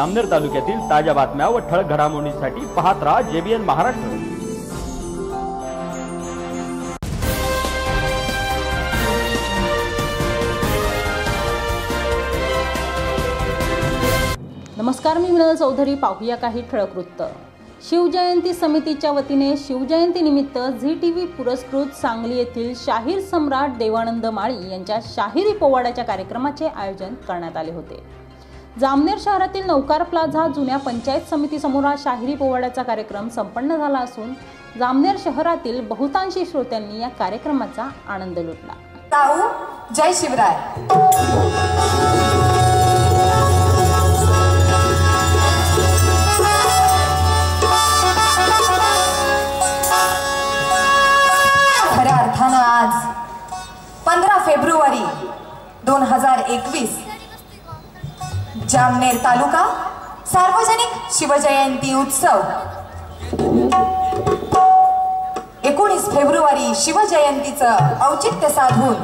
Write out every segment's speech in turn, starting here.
अमनेर तालुक्यातील ताज्या बातम्या व ठळक घडामोडींसाठी पाहत राहा जेबीएन महाराष्ट्र. नमस्कार मी मृणाल चौधरी. पाहूया काही ठळक वृत्त. शिवजयंती समितीच्या वतीने शिवजयंती निमित्त झी टी व्ही पुरस्कृत सांगली येथील शाहीर सम्राट देवानंद माळी यांच्या शाहिरी पोवाड्याच्या कार्यक्रमाचे आयोजन करण्यात आले होते. जामनेर शहरातील नौकार प्लाझा जुन्या पंचायत समितीसमोर हा शाहिरी पोवाड्याचा कार्यक्रम संपन्न झाला असून जामनेर शहरातील बहुतांशी श्रोत्यांनी या कार्यक्रमाचा आनंद लुटला. ताऊ जय शिवराय. खऱ्या अर्थानं आज पंधरा फेब्रुवारी दोन हजार एकवीस जामनेर तालुका सार्वजनिक शिवजयंती उत्सव. एकोणीस फेब्रुवारी शिवजयंतीचं औचित्य साधून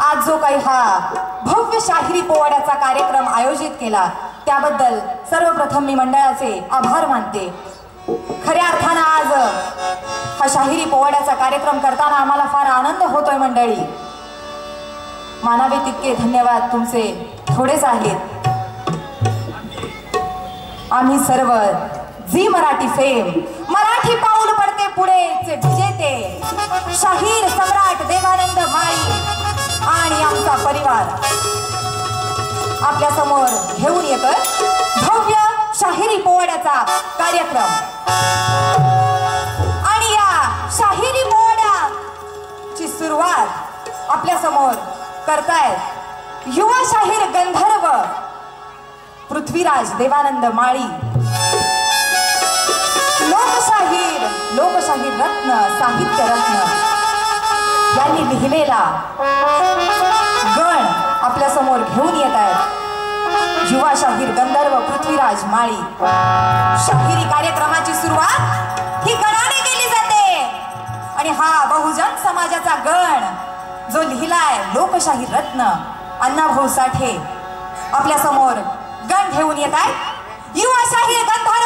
आज जो काही हा भव्य शाहिरी पोवाड्याचा कार्यक्रम आयोजित केला त्याबद्दल सर्वप्रथम मी मंडळाचे आभार मानते. खऱ्या अर्थानं आज हा शाहिरी पोवाड्याचा कार्यक्रम करताना आम्हाला फार आनंद होतोय मंडळी. मानावे तितके धन्यवाद तुमचे थोडेच आहेत. आम्ही सर्व झी मराठी फेम मराठी पाऊल पडते पुढे विजेते शाहीर सम्राट देवानंद माळी आणि आमचा परिवार. आपल्यासमोर घेऊन येतोय भव्य शाहिरी पोवाड्याचा कार्यक्रम. आणि या शाहिरी पोवाड्याची सुरुवात आपल्यासमोर करतायत युवा शाहीर गंधर्व. पृथ्वीराज देवानंद माळी. लोकशाहीर लोकशाहीर रत्न साहित्य रत्न. यांनी लिहिलेला गण आपल्यासमोर घेऊन येत आहेत. युवा शाहीर गंधर्व पृथ्वीराज माळी. शाहिरी कार्यक्रमाची सुरुवात ही गणाने केली जाते. आणि हा बहुजन समाजाचा गण जो लिहिलाय लोकशाही रत्न अण्णाभाऊ साठे आपल्यासमोर गण घेऊन येत आहे युवा गंधार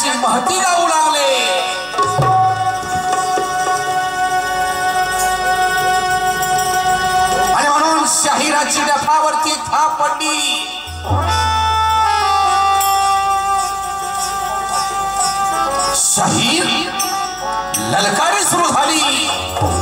त्याची महती गाऊ लागले. आणि म्हणून शाहिराची नफावरती था पडली. शाहीर ललकारी सुरू झाली.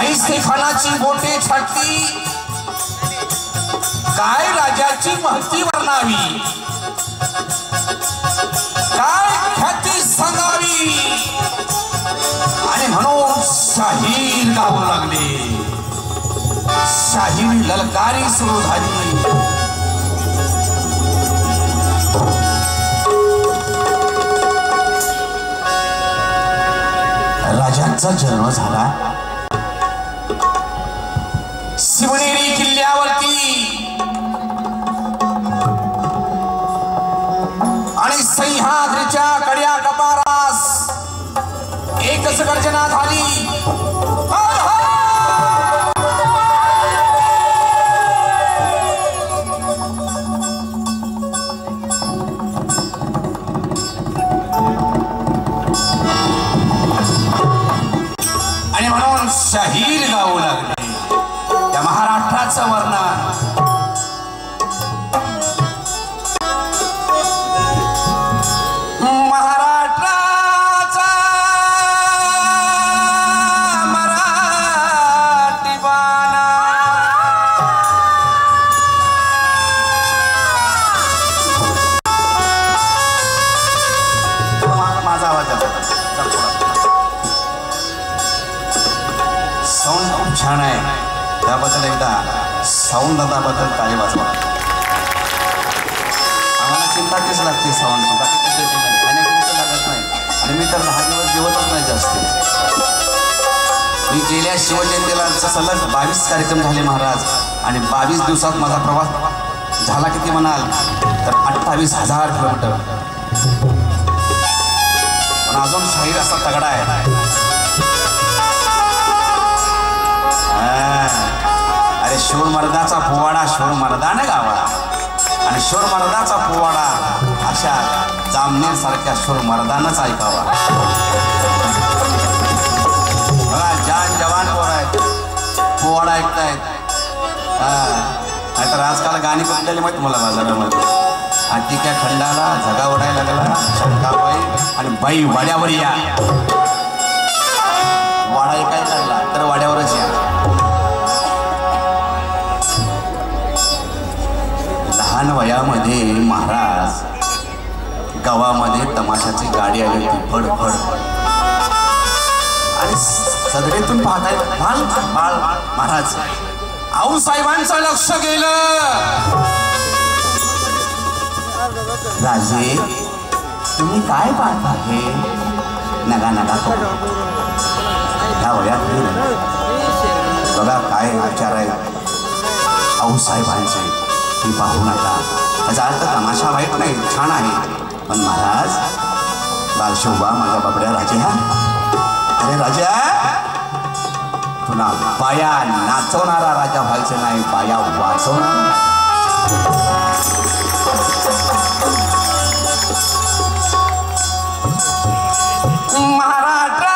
आई स्टेफानाची बोटे छाटली काय राजाची महती वर्णावी? काय ख्याती सांगावी? आणि म्हणून शाहीर गाऊ लागले. शाहीर ललकारी सुरू झाली. राजांचा जन्म झाला शिवनेरी किल्ल्यावरती. आणि सह्याद्रीच्या कड्या कपारास एकच गर्जना झाली. आणि म्हणून शाहीर गाऊ तीच लागत नाही. आणि मी तर दहा दिवस जेवतच नाही जास्त. मी गेल्या शिवजयंतीला सलग बावीस कार्यक्रम झाले महाराज. आणि बावीस दिवसात माझा प्रवास झाला किती म्हणाल? तर अठ्ठावीस हजार किलोमीटर. पण अजून शाहीर असा तगडा आहे. अरे शोर मर्दाचा पोवाडा शूर मर्दाने गावा आणि शोर मर्दाचा पोवाडा. अशा जामनेर सारख्या शूर मर्दानच ऐकावा. बघा जान जवान पोर आहेत. पोवाडा ऐकतायत. हा. नाहीतर आजकाल गाणी कुठलेली माहिती मला बाजारामध्ये. आटिक्या खंडाला झगा ओढायला लागला. शंकाबाई आणि बाई वाड्यावर या. वाडा ऐकायला लागला तर वाड्यावरच या. लहान वयामध्ये महाराज गावामध्ये तमाशाची गाडी आली होती. फड फड आणि सदरेतून पाहताय. बाल बाळ महाराज. आऊसाहेबांचं लक्ष गेलं. राजे तुम्ही काय पाहता हे? नगा नगा ह्या वयात बघा काय विचार आहे. आऊसाहेबांचे ती पाहू नका. त्याचा अर्थ तमाशा वाईट नाही. छान आहे. पण महाराज बालशोभा माझ्या बाबड्या राजा. अरे राजा तुला पाया नाचवणारा राजा व्हायचं नाही पाया वाचवणार महाराज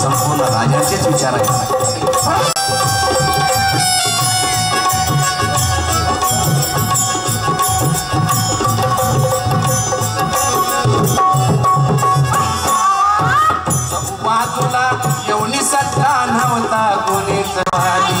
संपूर्ण राजाचेच विचार आहेत तुला एवढी सत्ता नव्हता कोणीच वादी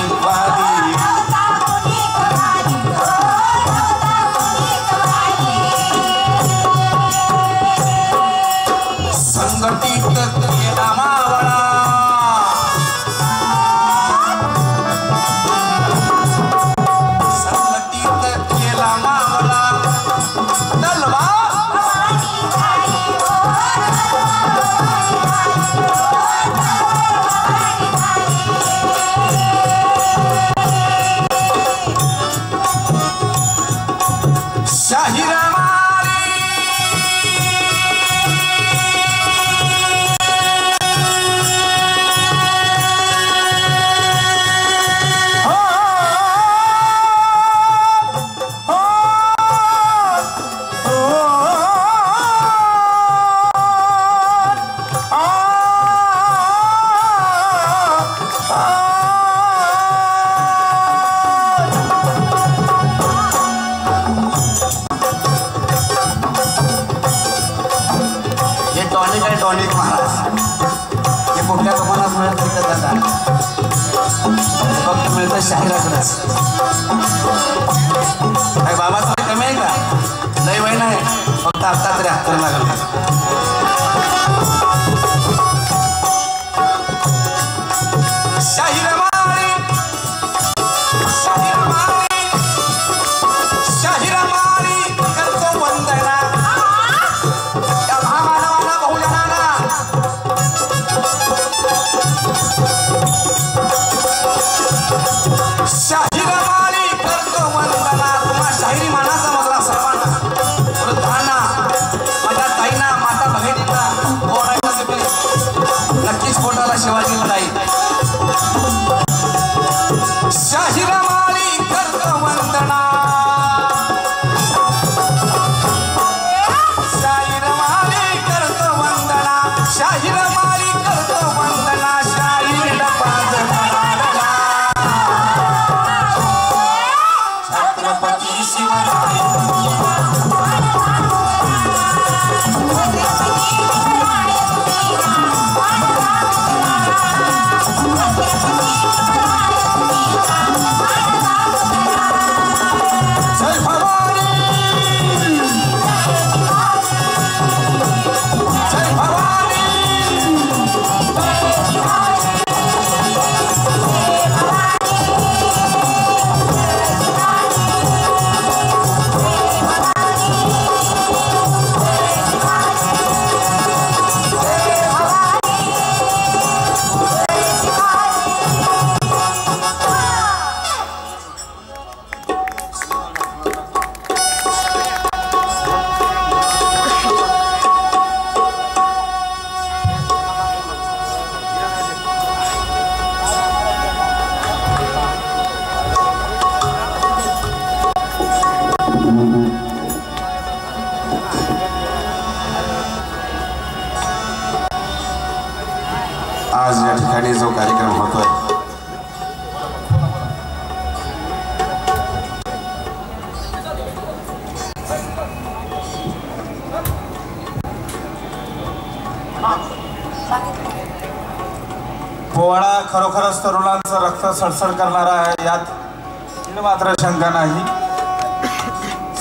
रक्त सळसळ करणारा आहे. यात मात्र शंका नाही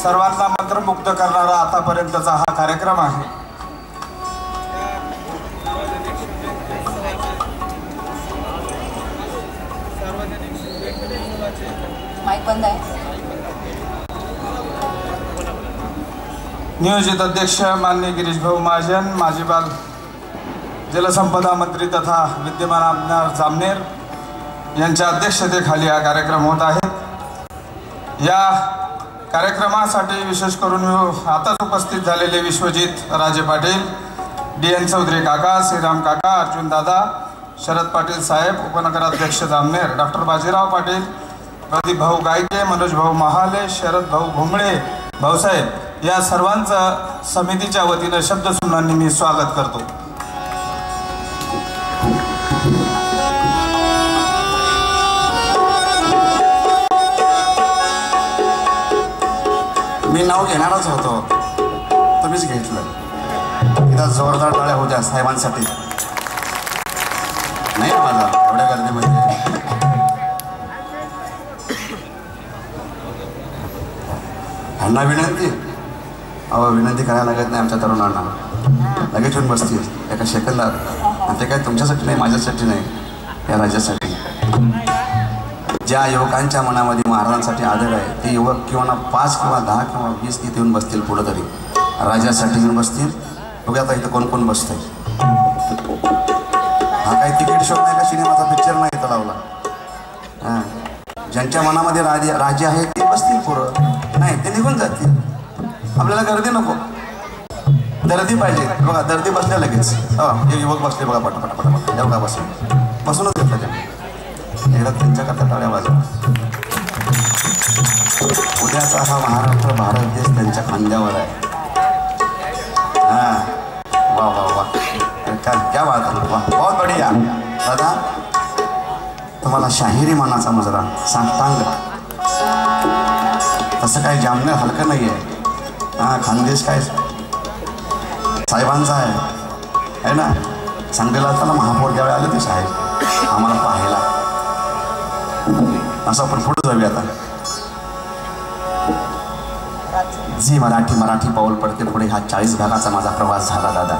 सर्वांना मंत्रमुग्ध करणारा आतापर्यंतचा हा कार्यक्रम आहे. नियोजित अध्यक्ष मान्य गिरीश भाऊ महाजन माजी बाल जलसंपदा मंत्री तथा विद्यमान आमदार जामनेर यांच्या अध्यक्षतेखाली हा कार्यक्रम होत आहे. या कार्यक्रमासाठी विशेष करून आताच उपस्थित झालेले विश्वजित राजे पाटील डी एन चौधरी काका श्रीराम काका अर्जुन दादा शरद पाटील साहेब उपनगराध्यक्ष जामनेर डॉक्टर बाजीराव पाटील प्रदीप भाऊ गायके मनोज भाऊ महाले शरद भाऊ भुमळे भाऊसाहेब या सर्वांचं समितीच्या वतीनं शब्दसुमनांनी मी स्वागत करतो. मी नाव घेणारच होतो. तुम्हीच घेतलं. इथं जोरदार टाळ्या होत्या साहेबांसाठी. नाही ना माझा एवढ्या गर्दीमध्ये. ह्यांना विनंती. अहो विनंती करायला लागत नाही आमच्या तरुणांना. लगेच येऊन बसतील एका सेकंदात. आणि ते काय तुमच्यासाठी नाही माझ्यासाठी नाही या राज्यासाठी. ज्या युवकांच्या मनामध्ये महाराजांसाठी आदर आहे ते युवक किंवा ना पाच किंवा दहा किंवा वीस तिथे येऊन बसतील पुढं तरी राजासाठी येऊन बसतील. बघा आता इथं कोण कोण बसतंय. हा काही तिकीट शो नाही का? सिनेमाचा पिक्चर नाही इथं लावला. हां. ज्यांच्या मनामध्ये राजे राजे आहेत ते बसतील पुढं. नाही ते निघून जातील. आपल्याला गर्दी नको. दर्दी पाहिजे. बघा दर्दी बसल्या लगेच. हो हे युवक बसले बघा पटापट पटापट बघा बसून? बसूनच घेतलं त्या. एकदा त्यांच्याकरता टाळ्या वाजवा उद्याचा हा महाराष्ट्र भारत देश त्यांच्या खांद्यावर आहे. हा. वा वा वा. क्या बात वा बहुत बढिया. दादा तुम्हाला शाहिरी मनाचा मजरा सांगतांग तसं काही जामणं हलकं नाही आहे हा खानदेश काय? साहेबांचा आहे. है ना? सांगलीला असताना महापौर ज्यावेळी आले ते साहेब आम्हाला पाहायला. असं आपण पुढे जाऊया आता. जी मराठी मराठी पाऊल पडते पुढे हा चाळीस भागाचा माझा प्रवास झाला दादा.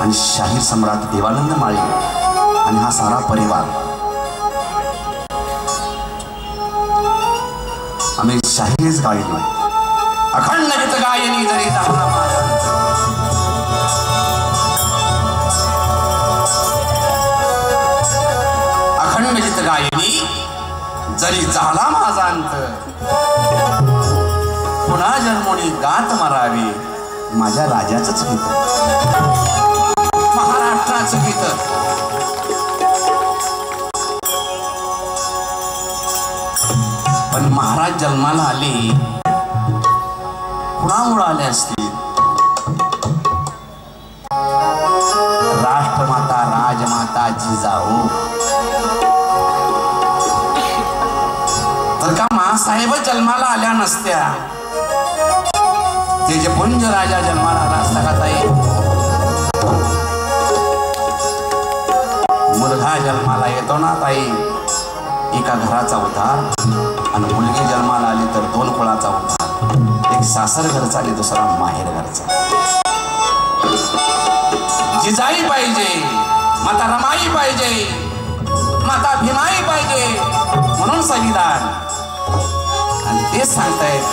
आणि शाहीर सम्राट देवानंद माळी आणि हा सारा परिवार. आम्ही शाहीरच गायलो अखंड गीत गायनी जरी जरी झाला माझा अंत पुन्हा जन्मोनी गात मरावी माझ्या राजाचंच गीत. महाराष्ट्राचं गीत. पण महाराज जन्माला आले कुणामुळं आले असतील साहेब जन्माला आल्या नसत्या. ते जे पुंज राजा जन्माला आला असता का ताई? मुलगा जन्माला येतो ना ताई. एका घराचा उतार आणि मुलगी जन्माला आली तर दोन कुळाचा उतार एक सासर घरचा आणि दुसरा माहेर घरचा. जिजाई पाहिजे माता रमाई पाहिजे माता भीमाई पाहिजे म्हणून संविधान आणि तेच सांगतायत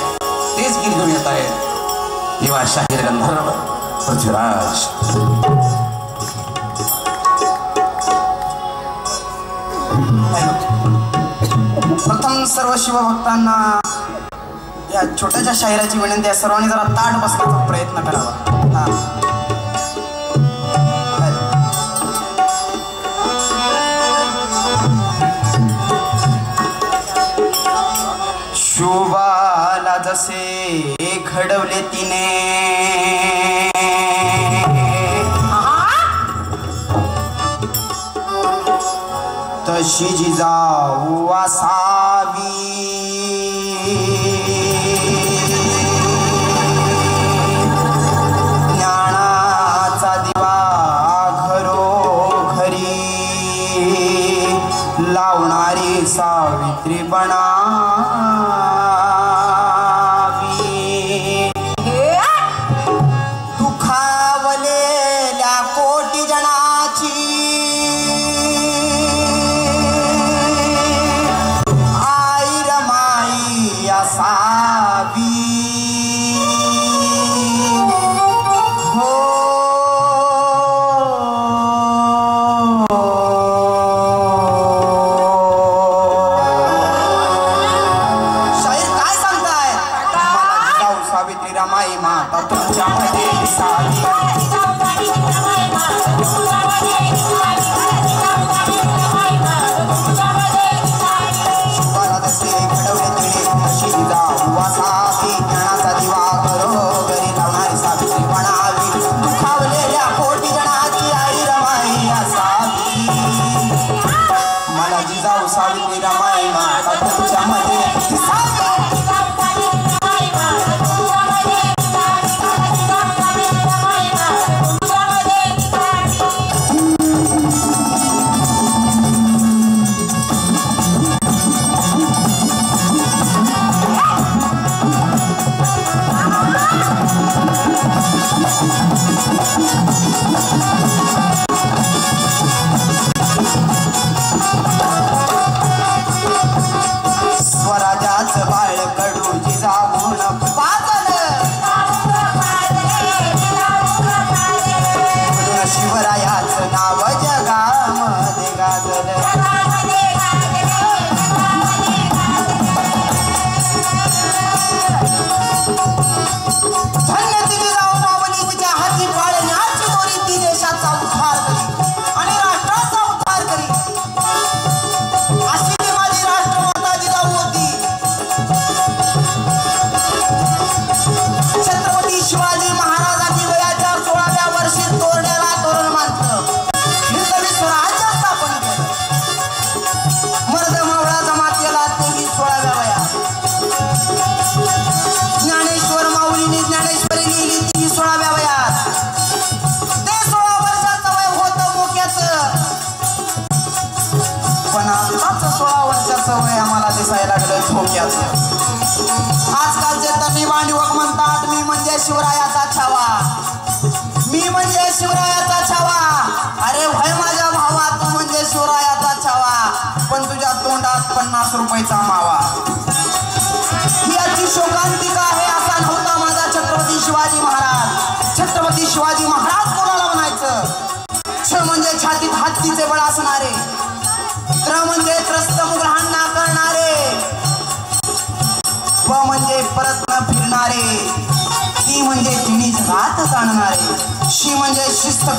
तेच गीत घेऊन येत आहेत तेव्हा शाहीर गंधर्व पृथ्वीराज. प्रथम सर्व शिवभक्तांना या छोट्याशा शाहिराची विनंती आहे. सर्वांनी जरा ताट बसण्याचा प्रयत्न करावा. हा. जसे घडवले तिने. तशी जिजाऊ आसा Oh,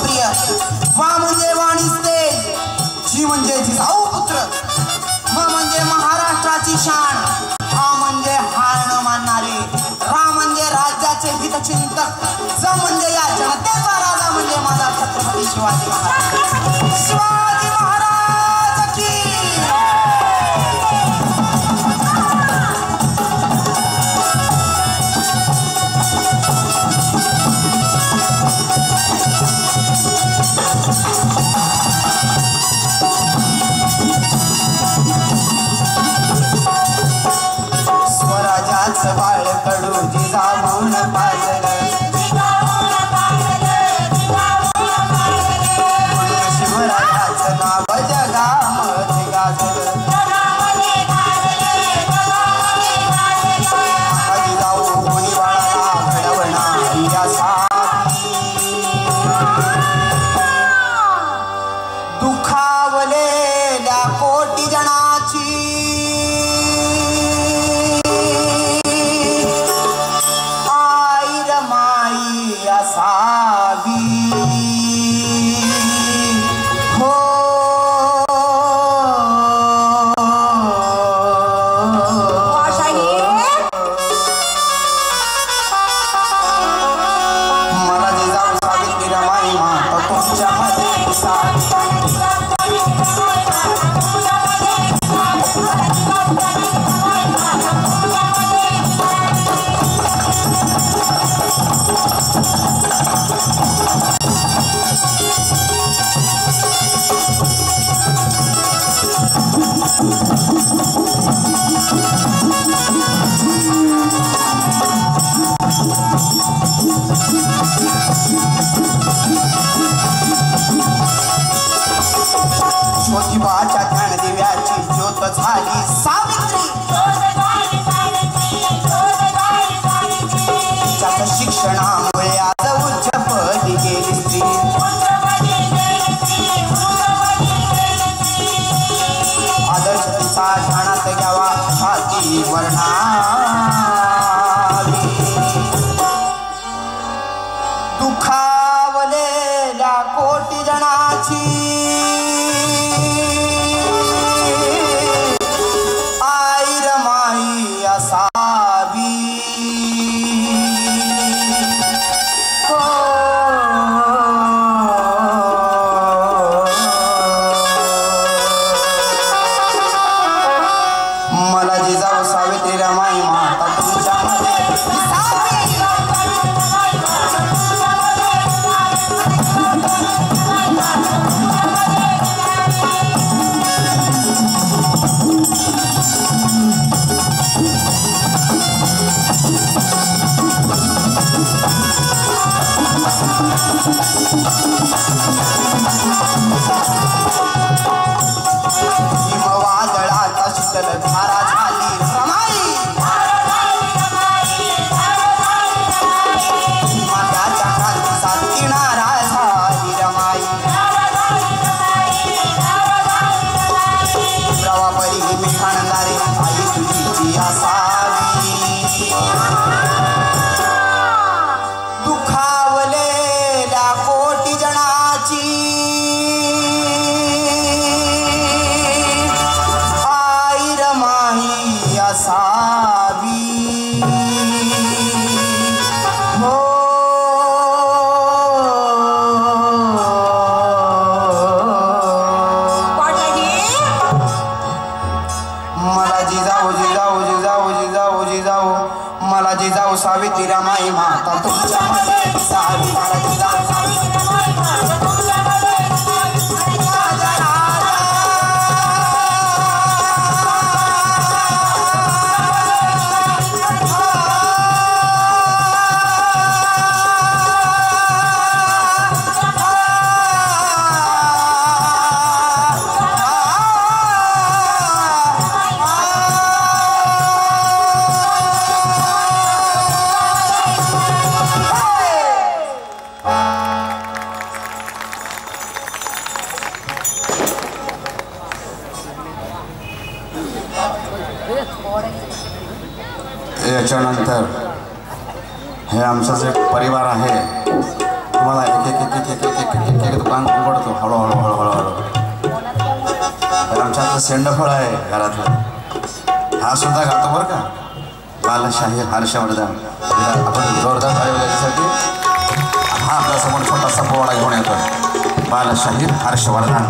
प्रिय. वा म्हणजे वाणीस्ते. जी म्हणजे जिजाऊ पुत्र. वा म्हणजे महाराष्ट्राची शान. हा म्हणजे हार न मानणारे. रा म्हणजे राज्याचे हितचिंतक. ज म्हणजे या जनतेचा राजा म्हणजे माझा छत्रपती शिवाजी. आमच्या आता सेंडफळ आहे घरातलं. हा सुद्धा गातो बरं का? बालशाही हर्षवर्धन आपण जोरदार पाहिजे हा आपल्यासमोर छोटासा पोवाडा घेऊन येतो बालशाही हर्षवर्धन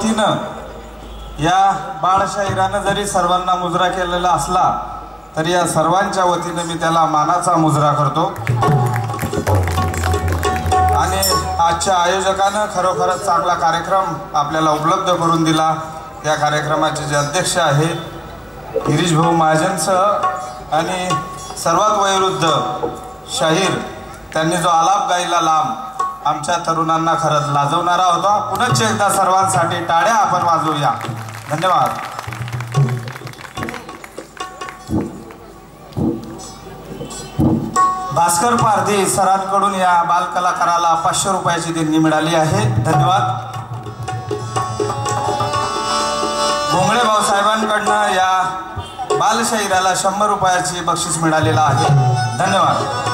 वतीनं या बाळशाहिरानं जरी सर्वांना मुजरा केलेला असला तरी या सर्वांच्या वतीनं मी त्याला मानाचा मुजरा करतो. आणि आजच्या आयोजकानं खरोखरच चांगला कार्यक्रम आपल्याला उपलब्ध करून दिला. या कार्यक्रमाचे जे अध्यक्ष आहेत गिरीश भाऊ महाजनसह आणि सर्वात वयोवृद्ध शाहीर त्यांनी जो आलाप गायला लांब आमच्या तरुणांना खरंच लाजवणारा होता. पुनश्च एकदा सर्वांसाठी टाळ्या आपण वाजवूया. धन्यवाद. भास्कर पारधी सरांकडून या बालकलाकाराला पाचशे रुपयाची देणगी मिळाली आहे. धन्यवाद. भोंगळे भाऊसाहेबांकडनं या बालशाहिराला शंभर रुपयाची बक्षीस मिळालेलं आहे. धन्यवाद.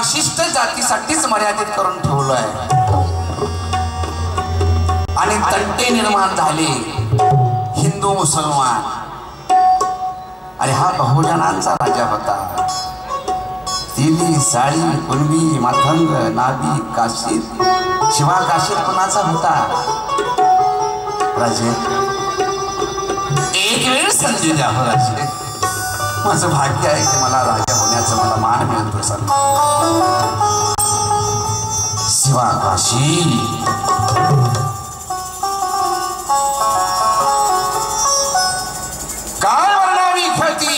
विशिष्ट जातीसाठीच मर्यादित करून ठेवलं आहे. आणि तंटे निर्माण झाले. हिंदू मुसलमान. आणि हा बहुजनांचा राजा होता. तिली साळी कुणबी माथंग नादी काशीत शिवा काशीत कुणाचा होता? राजे. एक वेळ संधी द्या हो राजे. माझं भाग्य आहे की मला राजे होण्याचं मला मान मिळतो सर शिवा काशी ख्याती?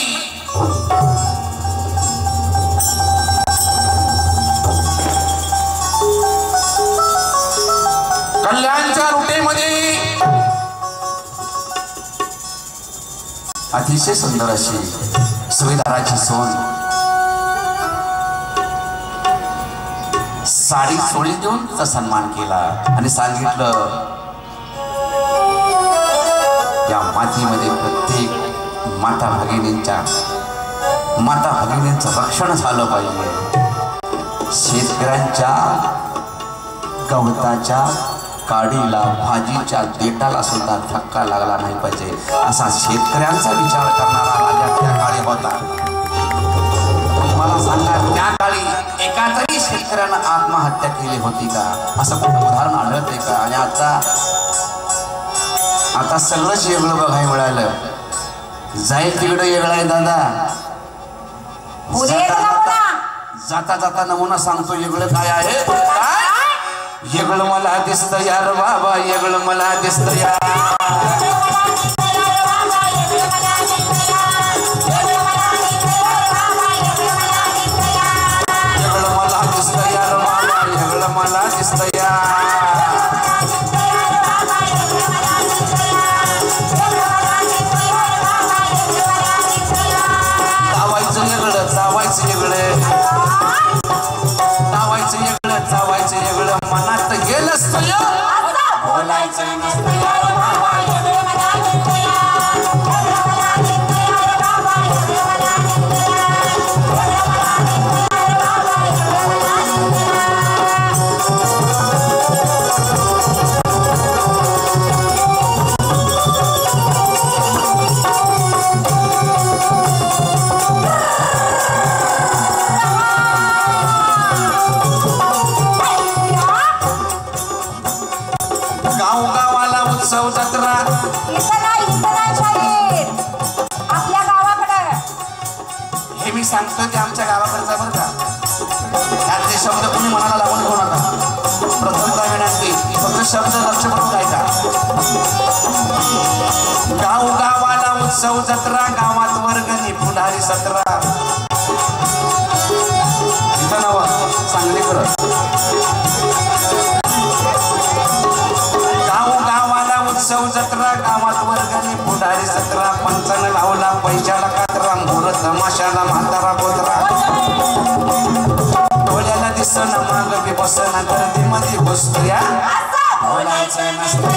अतिशय सुंदर अशी सुभेदाराची सोन साडी सोळी देऊन तिचा सन्मान केला. आणि सांगितलं या मातीमध्ये प्रत्येक माता भगिनींच्या माता भगिनींचं रक्षण झालं पाहिजे. शेतकऱ्यांच्या गवताच्या काडीला भाजीच्या देटाला सुद्धा धक्का लागला नाही पाहिजे. असा शेतकऱ्यांचा विचार करणारा राजा त्या काळी होता. मला सांगा त्या काळी एका तरी शेतकऱ्यानं आत्महत्या केली होती का? असं कुठं उदाहरण आढळते का? आणि आता आता सगळंच वेगळं बघायला मिळालं. जाईल तिकडं वेगळं आहे दादा. जाता जाता नमुना. सांगतो वेगळं काय आहे? येगळं मला दिसत यार बाबा येगळं मला दिसत यार. उत्सव जत्रा गावात वर्गणी पुढारी सतरा. चांगली गाव गावाला उत्सव जत्रा गावात वर्गणी पुढारी सतरा. पंचानं लावला पैशाला कातरा मोर तमाशाला म्हातारा बोतरा डोळ्याला दिसना माग बी बसना गर्दीमध्ये बसतो या बोलायचं नसतं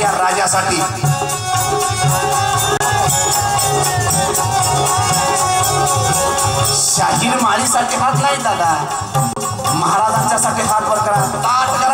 या राजासाठी. शाहीर माळीसाठी हात नाही दादा. महाराजांच्यासाठी हात वर करा. ताट करा.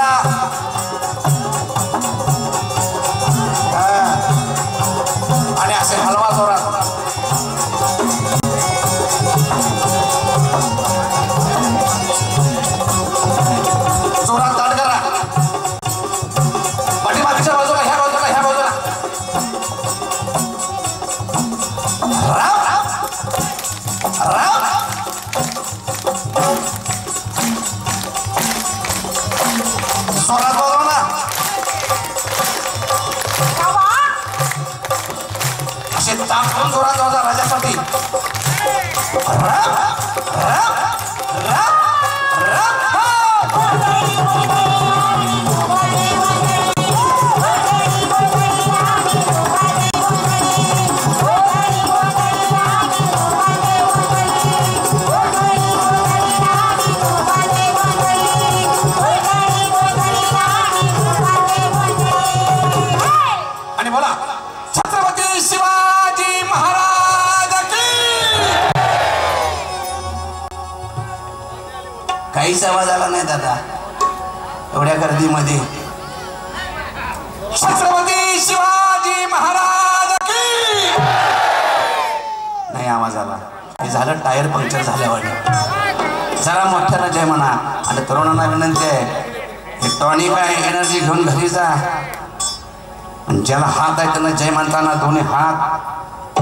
ज्याला हात आहे त्यांना जय म्हणताना दोन्ही हात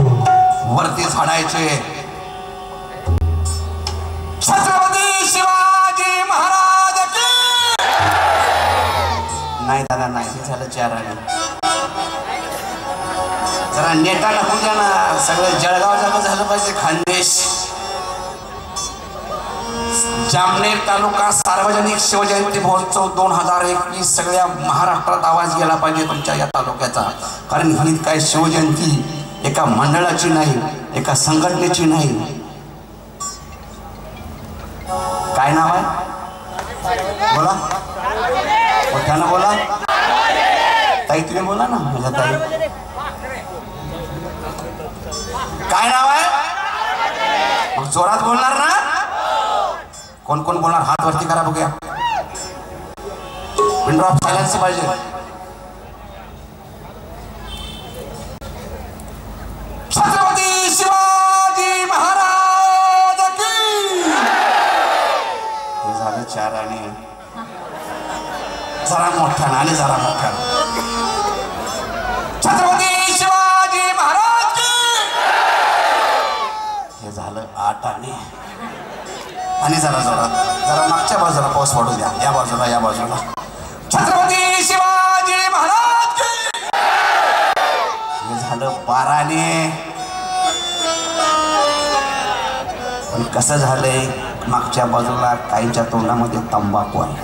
वरती झाडायचे. छत्रपती शिवाजी महाराज नाही दादा नाही. झालं चार आणि. जरा नेटा टाकून द्या ना. सगळं जळगाव जागा झालं पाहिजे. खानदेश तालुका सार्वजनिक शिवजयंती महोत्सव दोन हजार एकवीस सगळ्या महाराष्ट्रात आवाज गेला पाहिजे तुमच्या या तालुक्याचा. कारण ही काय शिवजयंती एका मंडळाची नाही एका संघटनेची नाही. काय नाव आहे? बोला. मोठ्यानं बोला. ताई तुम्ही बोला ना माझ्या ताई. काय नाव आहे? मग जोरात बोलणार ना? कोण कोण बोलणार? हात वरती करा बघूया. विंडो ऑफ सायलेन्स पाहिजे. छत्रपती शिवाजी महाराज की! हे झालं चार आणि जरा मोठ्यानं आणि जरा मोठ्यानं छत्रपती शिवाजी महाराज हे झालं आठ आणि आणि जरा जोरात जरा मागच्या बाजूला पाऊस पडू द्या. या बाजूला या बाजूला. छत्रपती शिवाजी महाराज हे झालं बाराने. पण कसं झालंय मागच्या बाजूला काहींच्या तोंडामध्ये तंबाखू आहे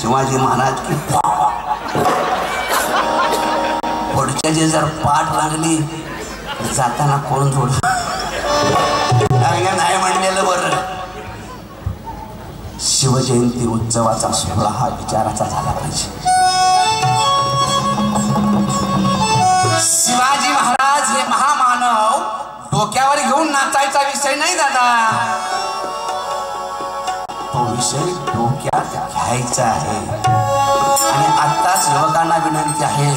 शिवाजी महाराज की पुढच्या जे जर पाठ लागली तर जाताना कोण जोड नाही म्हणलेलं बरं. शिवजयंती उत्सवाचा सोहळा हा विचाराचा झाला पाहिजे. शिवाजी महाराज हे महामानव डोक्यावर घेऊन नाचायचा विषय नाही दादा. तो विषय डोक्यात घ्यायचा आहे. आणि आत्ताच युवकांना विनंती आहे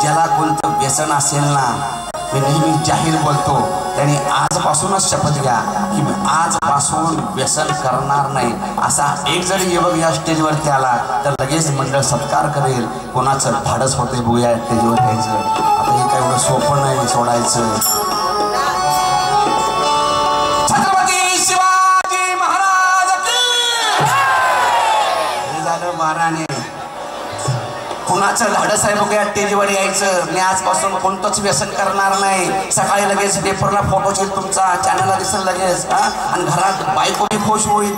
ज्याला कोणतं व्यसन असेल ना मी नेहमी जाहीर बोलतो त्याने आजपासूनच शपथ घ्या की मी आजपासून व्यसन करणार नाही. असा एक जरी युवक या स्टेजवरती आला तर लगेच मंडळ सत्कार करेल. कोणाचं धाडस होते बघूया स्टेजवर यायचं. आता हे काय एवढं सोपं नाही सोडायचं. शिवाजी महाराज हे झालं महाराणी. कुणाचं साहेब आहे बघूया स्टेजवर यायचं. मी आजपासून कोणतंच व्यसन करणार नाही. सकाळी लगेच पेपरला फोटो येईल तुमचा चॅनलला दिसेल लगेच हा? आणि घरात बायको बी खुश होईल.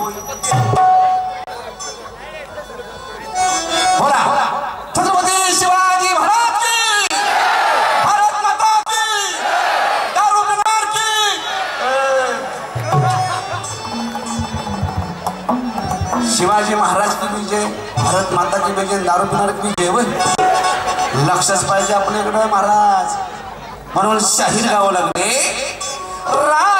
भारत माता की विजय दारू पिणार मी विजय लक्षच पाहिजे आपल्याकडं महाराज. म्हणून शाहीर गावं लागले. रा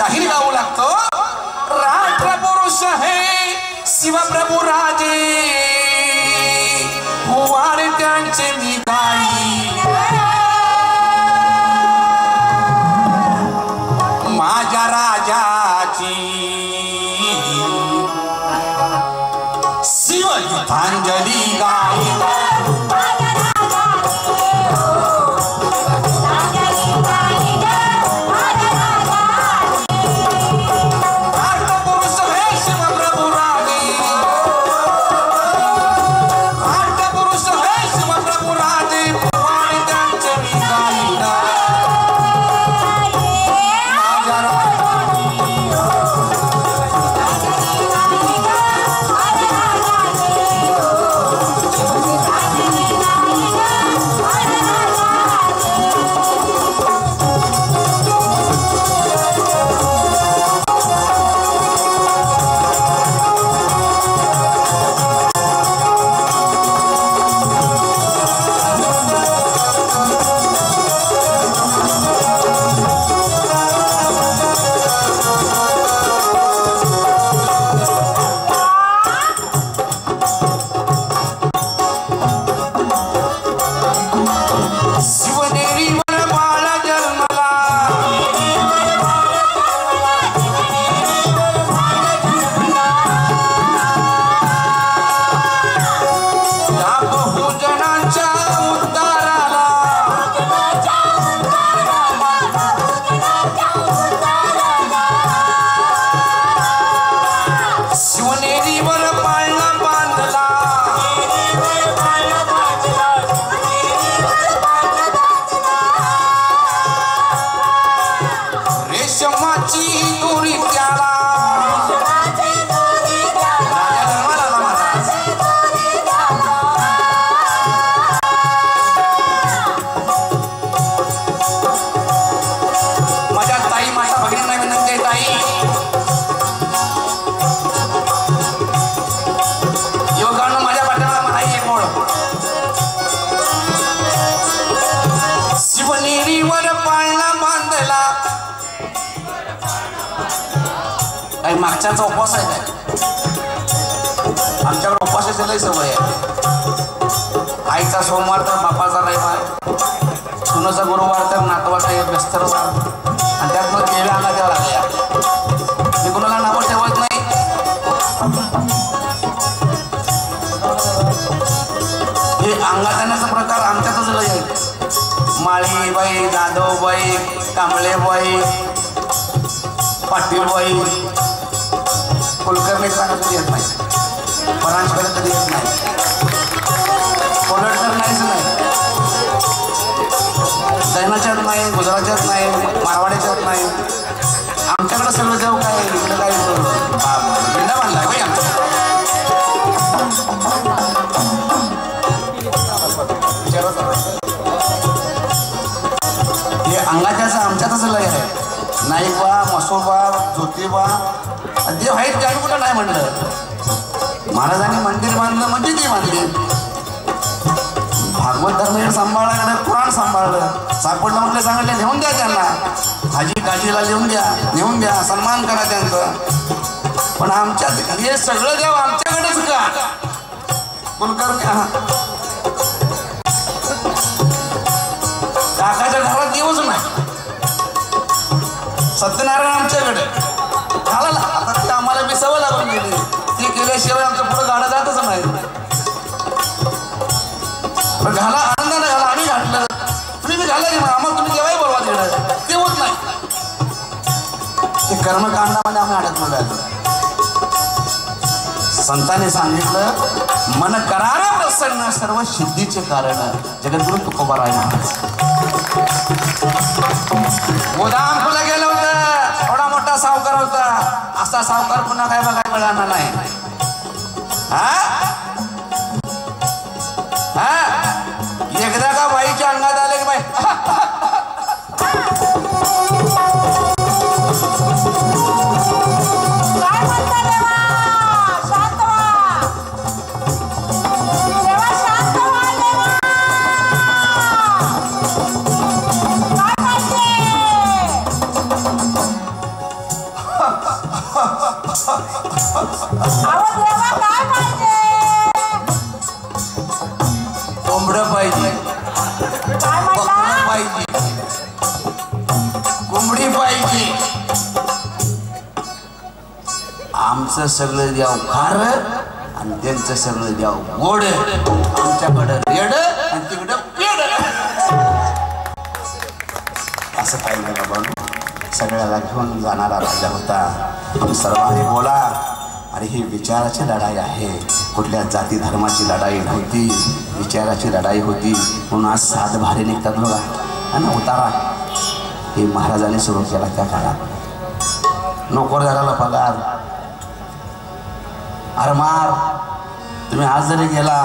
आणि पुन्हा मागच्याचा उपवास आहे काय आमच्याकडे उपवासाची लय सवय आहे. आईचा सोमवार तर बापाचा रविवार सुनाचा गुरुवार तर नातवाचा एक व्यस्तरवार आणि त्यात मग केळ्या अंगाच्या लागल्या. मी कुणाला नावं ठेवत नाही. हे अंगाताण्याचा प्रकार आमच्यातच लय आहे. माळीबाई जाधवबाई कांबळेबाई पाटीलबाई कुलकर्णीचा कधी येत नाही. परांजकडे कधी येत नाही. कोलटकर नाहीच नाही. दैनाच्यात नाही गुजरातच्यात नाही मारवाड्याच्यात नाही. आमच्याकडे सगळं जाऊ काय इकडे काय बिंडा बांधलाय बाई हे अंगाच्याचं आमच्यातच लय आहे. नाईकबा मसोबा ज्योतिबा देव आहेत काय कुठं नाही म्हणलं. महाराजांनी मंदिर बांधलं म्हणजे ती बांधली. भागवत धर्म हे सांभाळलं कुराण सांभाळलं. सापडलं म्हटलं सांगितलं नेऊन द्या त्यांना. हाजी काजीला लिहून द्या नेऊन द्या सन्मान करा त्यांचं. पण आमच्या हे सगळं देव आमच्याकडेच का? कुलकर हा. काकाच्या घरात देवच नाही. सत्यनारायण संतांनी सांगितलं मन करार प्रसन्न सर्व सिद्धीचे कारण जगद्गुरु तुकोबाराय महाराज. गोदाम खुलं गेलं होतं. एवढा मोठा सावकार होता. असा सावकार पुन्हा काय बघायला मिळाला नाही. हा? सगळं द्याव खार आणि त्यांचं सगळं द्याव गोड. आमच्याकडं रेड आणि तिकडं पेड. असं काही बाबा. सगळ्याला घेऊन जाणारा राजा होता. आम्ही सर्वांनी बोला आणि ही विचाराची लढाई आहे. कुठल्या जाती धर्माची लढाई नव्हती. विचाराची लढाई होती. म्हणून आज सात भारे निघतात बघा. आणि ना उतारा. हे महाराजांनी सुरू केला त्या काळात. नोकरदाराला पगार आरमार तुम्ही आज जरी गेला.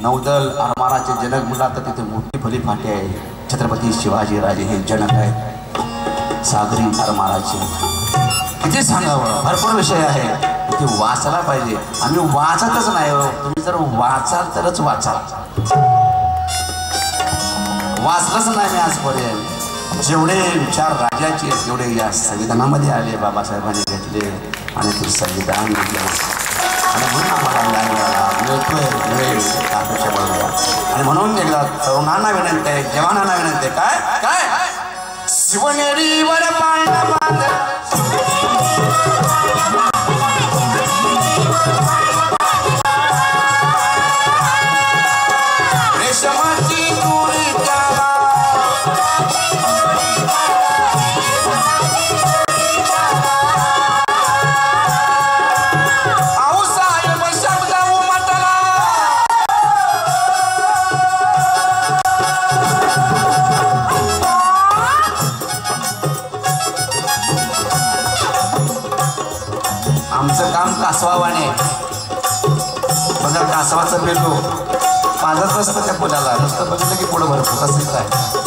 नौदल आरमाराचे जनक म्हणला तर तिथे मोठी फली फाटी आहे. छत्रपती शिवाजी राजे हे जनक आहेत. सागरी आरमाराचे किती सांगावं? भरपूर विषय आहे. ते वाचायला पाहिजे. आम्ही वाचतच नाही हो. तुम्ही जर वाचाल तरच वाचाल. वाचलंच नाही मी आजपर्यंत. जेवढे विचार राजाचे आहेत, तेवढे या संविधानामध्ये आले बाबासाहेबांनी घेतले. आणि ते संविधान घेतलं म्हणून आम्हाला न्याय मिळाला मिळतोय वेळ ताकदीच्या बरोबर आणि म्हणून एकदा तरुणांना विनंती आहे जवानांना विनंती आहे काय काय शिवनेरीवर पाळणा बांध जास्त बघितलं की पुढं भरपूर तसंच आहे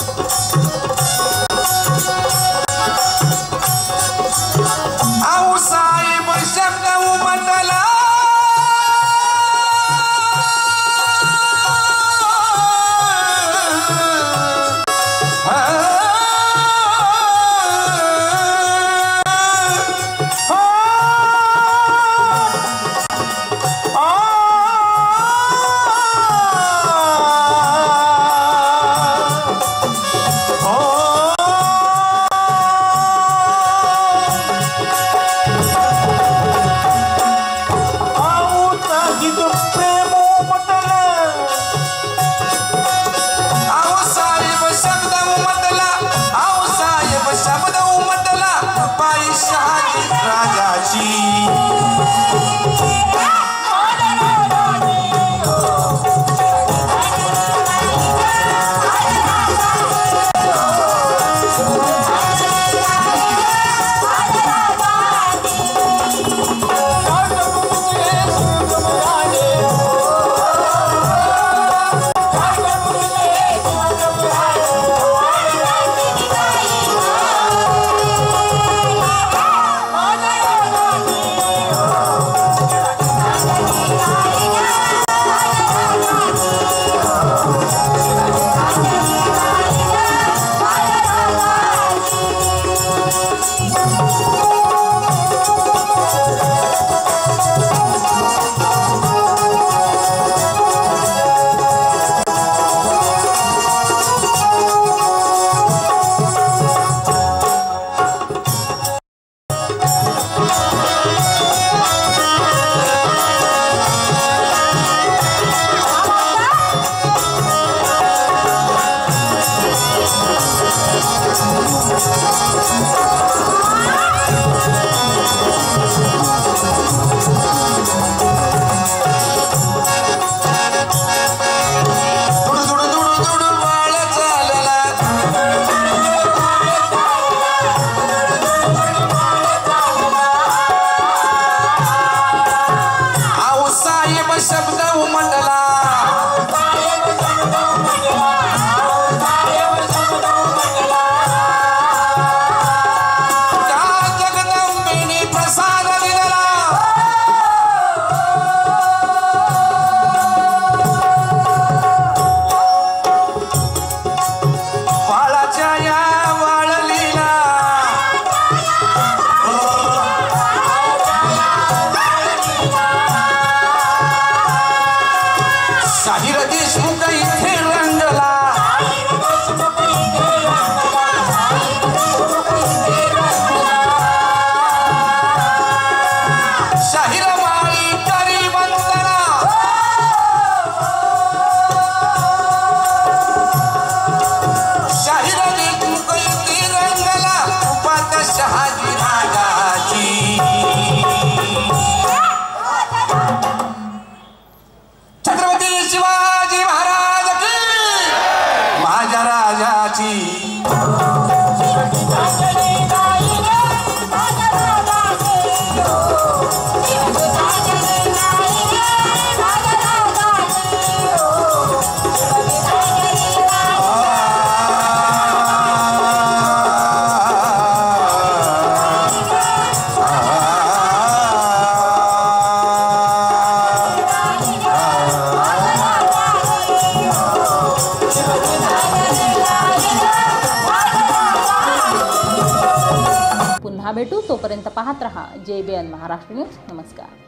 जय तोपर्यंत महाराष्ट्र न्यूज. नमस्कार.